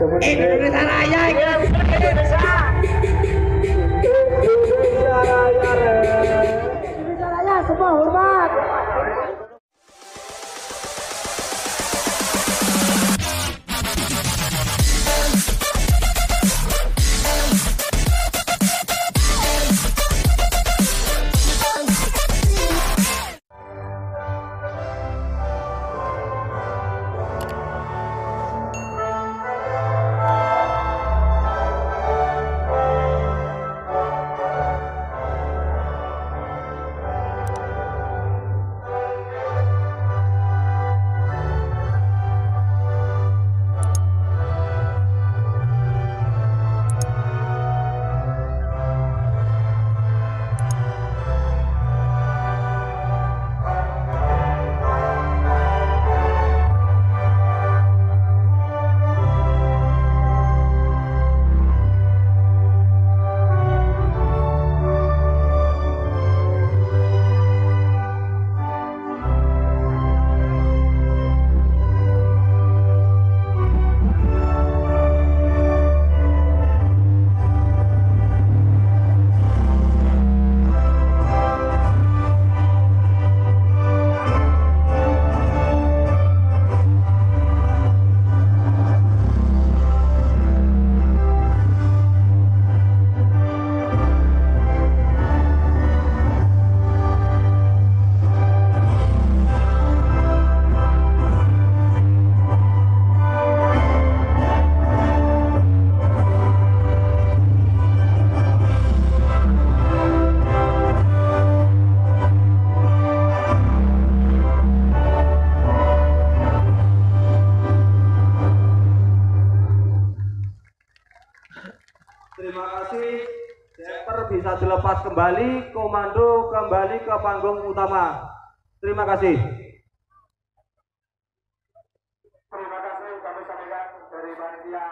Indonesia Raya. Indonesia Terima kasih. Deper bisa dilepas kembali, komando kembali ke panggung utama. Terima kasih. Terima kasih kami sampaikan dari panitia